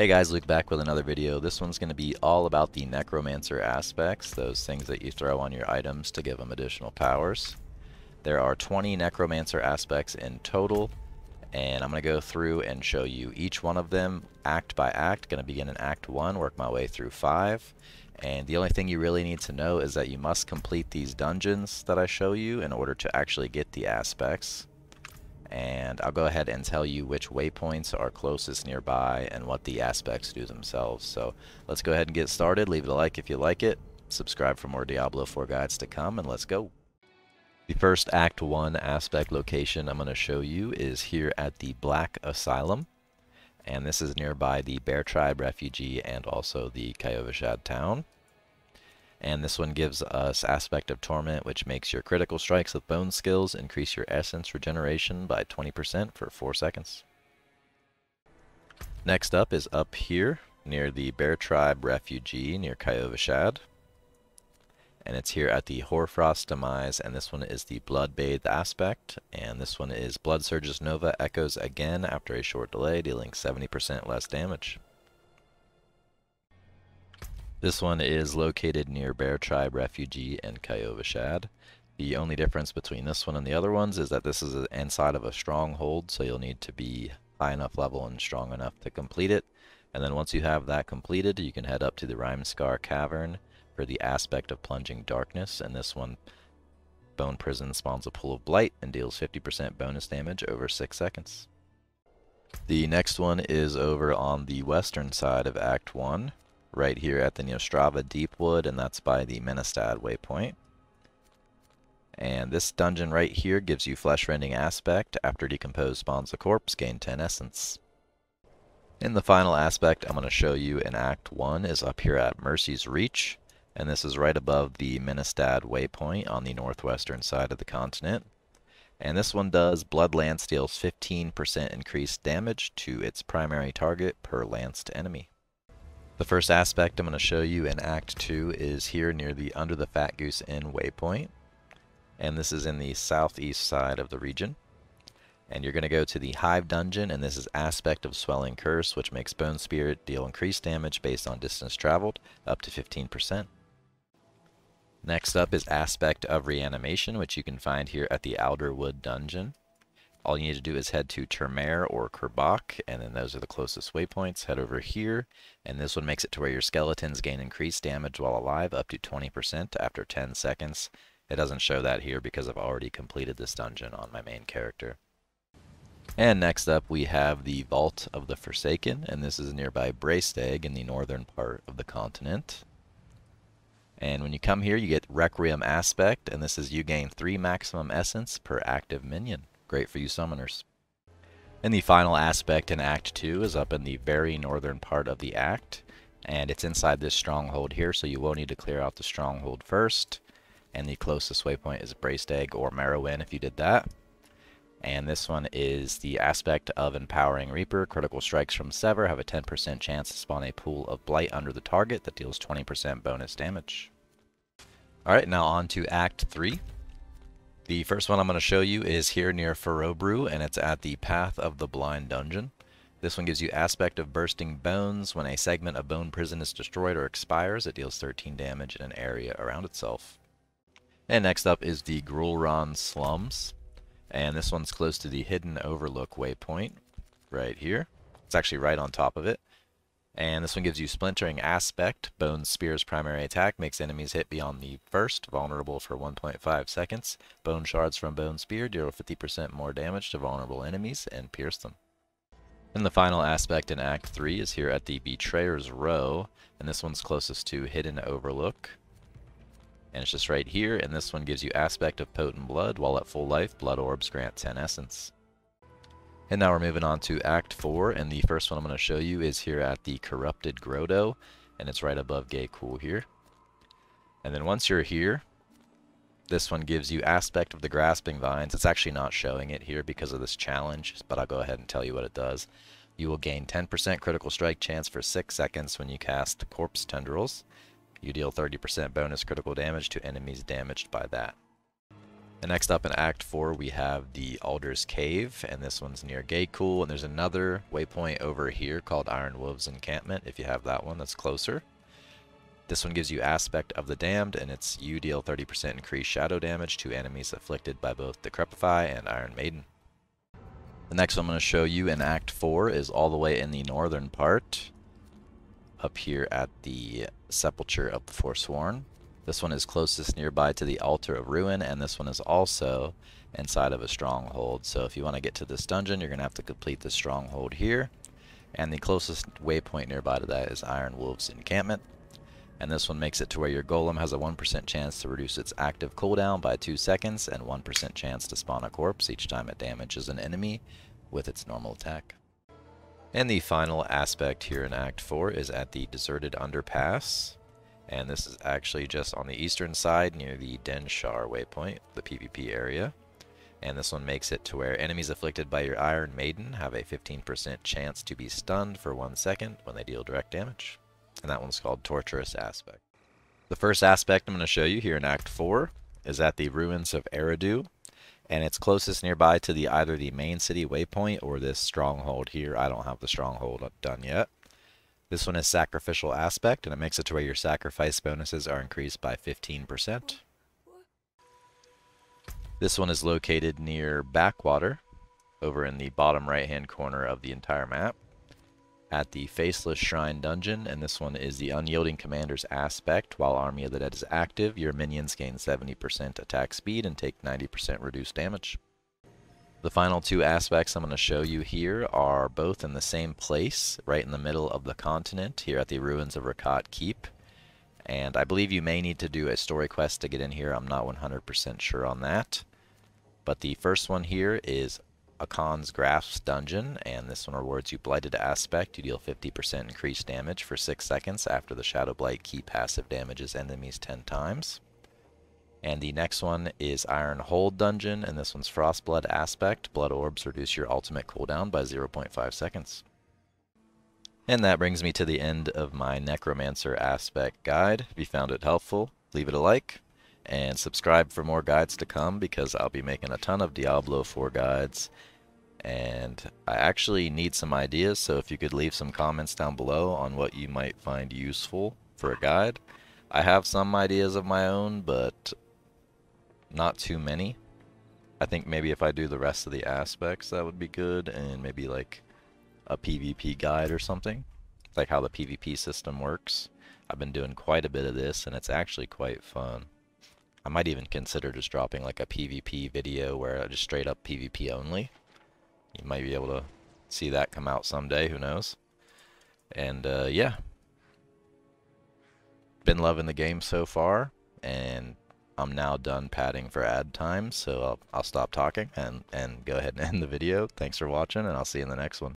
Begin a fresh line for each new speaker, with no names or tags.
Hey guys, Luke back with another video. This one's going to be all about the Necromancer aspects, those things that you throw on your items to give them additional powers. There are 20 Necromancer aspects in total, and I'm going to go through and show you each one of them act by act. Going to begin in Act 1, work my way through 5. And the only thing you really need to know is that you must complete these dungeons that I show you in order to actually get the aspects and I'll go ahead and tell you which waypoints are closest nearby and what the aspects do themselves. So let's go ahead and get started. Leave it a like if you like it. Subscribe for more Diablo 4 guides to come, and let's go. The first Act 1 aspect location I'm going to show you is here at the Black Asylum. And this is nearby the Bear Tribe Refugee and also the Kyovashad town. And this one gives us Aspect of Torment, which makes your critical strikes with bone skills increase your essence regeneration by 20% for 4 seconds. Next up is up here, near the Bear Tribe Refugee, near Kyovashad. And it's here at the Hoarfrost Demise, and this one is the Blood Bathed aspect. And this one is Blood Surges Nova echoes again after a short delay, dealing 70% less damage. This one is located near Bear Tribe Refugee and Kyovashad. The only difference between this one and the other ones is that this is inside of a stronghold, so you'll need to be high enough level and strong enough to complete it. And then once you have that completed, you can head up to the Rimescar Cavern for the aspect of Plunging Darkness, and this one, Bone Prison spawns a pool of Blight and deals 50% bonus damage over 6 seconds. The next one is over on the western side of Act 1, right here at the Nostrava Deepwood, and that's by the Menestad waypoint. And this dungeon right here gives you Flesh Rending Aspect. After Decompose spawns a corpse, gain 10 essence. In the final aspect I'm going to show you in Act 1 is up here at Mercy's Reach, and this is right above the Menestad waypoint on the northwestern side of the continent. And this one does Blood Lance deals 15% increased damage to its primary target per lanced enemy. The first aspect I'm going to show you in Act 2 is here near the Under the Fat Goose Inn waypoint. And this is in the southeast side of the region. And you're going to go to the Hive Dungeon, and this is Aspect of Swelling Curse, which makes Bone Spirit deal increased damage based on distance traveled, up to 15%. Next up is Aspect of Reanimation, which you can find here at the Alderwood Dungeon. All you need to do is head to Tirmair or Corbach, and then those are the closest waypoints. Head over here, and this one makes it to where your skeletons gain increased damage while alive up to 20% after 10 seconds. It doesn't show that here because I've already completed this dungeon on my main character. And next up we have the Vault of the Forsaken, and this is nearby Braestaig in the northern part of the continent. And when you come here, you get Requiem Aspect, and this is you gain 3 maximum essence per active minion. Great for you summoners. And the final aspect in Act 2 is up in the very northern part of the Act. And it's inside this stronghold here, so you will need to clear out the stronghold first. And the closest waypoint is Braestaig or Marowen if you did that. And this one is the aspect of Empowering Reaper. Critical strikes from Sever have a 10% chance to spawn a pool of Blight under the target that deals 20% bonus damage. Alright, now on to Act 3. The first one I'm going to show you is here near Farobru, and it's at the Path of the Blind Dungeon. This one gives you Aspect of Bursting Bones. When a segment of Bone Prison is destroyed or expires, it deals 13 damage in an area around itself. And next up is the Gruulrahn Slums. And this one's close to the Hidden Overlook waypoint, right here. It's actually right on top of it. And this one gives you Splintering Aspect. Bone Spear's primary attack makes enemies hit beyond the first, vulnerable for 1.5 seconds. Bone Shards from Bone Spear deal 50% more damage to vulnerable enemies and pierce them. And the final aspect in Act 3 is here at the Betrayer's Row, and this one's closest to Hidden Overlook. And it's just right here, and this one gives you Aspect of Potent Blood, while at full life, Blood Orbs grant 10 Essence. And now we're moving on to Act 4, and the first one I'm going to show you is here at the Corrupted Grotto, and it's right above Gea Kul here. And then once you're here, this one gives you Aspect of the Grasping Veins. It's actually not showing it here because of this challenge, but I'll go ahead and tell you what it does. You will gain 10% critical strike chance for 6 seconds when you cast Corpse Tendrils. You deal 30% bonus critical damage to enemies damaged by that. Next up in Act 4 we have the Alder's Cave, and this one's near Gea Kul, and there's another waypoint over here called Iron Wolves Encampment, if you have that one that's closer. This one gives you Aspect of the Damned, and it's you deal 30% increased shadow damage to enemies afflicted by both Decrepify and Iron Maiden. The next one I'm going to show you in Act 4 is all the way in the northern part, up here at the Sepulchre of the Forsworn. This one is closest nearby to the Altar of Ruin, and this one is also inside of a stronghold. So if you want to get to this dungeon, you're going to have to complete the stronghold here. And the closest waypoint nearby to that is Iron Wolves Encampment. And this one makes it to where your golem has a 1% chance to reduce its active cooldown by 2 seconds and 1% chance to spawn a corpse each time it damages an enemy with its normal attack. And the final aspect here in Act 4 is at the Deserted Underpass and this is actually just on the eastern side near the Denshar waypoint, the PvP area. And this one makes it to where enemies afflicted by your Iron Maiden have a 15% chance to be stunned for one second when they deal direct damage. And that one's called Torturous Aspect. The first aspect I'm going to show you here in Act 4 is at the ruins of Eridu. And it's closest nearby to the either the main city waypoint or this stronghold here. I don't have the stronghold done yet. This one is Sacrificial Aspect, and it makes it to where your sacrifice bonuses are increased by 15%. This one is located near Backwater, over in the bottom right-hand corner of the entire map, at the Faceless Shrine Dungeon, and this one is the Unyielding Commander's Aspect. While Army of the Dead is active, your minions gain 70% attack speed and take 90% reduced damage. The final two aspects I'm going to show you here are both in the same place, right in the middle of the continent, here at the ruins of Rakhat Keep. And I believe you may need to do a story quest to get in here. I'm not 100% sure on that. But the first one here is Akkhan's Grasp Dungeon, and this one rewards you Blighted Aspect. You deal 50% increased damage for 6 seconds after the Shadow Blight key passive damages enemies 10 times. And the next one is Iron Hold Dungeon, and this one's Fastblood Aspect. Blood Orbs reduce your ultimate cooldown by 0.5 seconds. And that brings me to the end of my Necromancer Aspect guide. If you found it helpful, leave it a like, and subscribe for more guides to come because I'll be making a ton of Diablo 4 guides. And I actually need some ideas, so if you could leave some comments down below on what you might find useful for a guide. I have some ideas of my own, but not too many. I think maybe if I do the rest of the aspects that would be good and maybe like a PvP guide or something. Like how the PvP system works. I've been doing quite a bit of this and it's actually quite fun. I might even consider just dropping like a PvP video where I just straight up PvP only. You might be able to see that come out someday, who knows. And uh, yeah. Been loving the game so far and I'm now done padding for ad time, so I'll, I'll stop talking and, and go ahead and end the video. Thanks for watching, and I'll see you in the next one.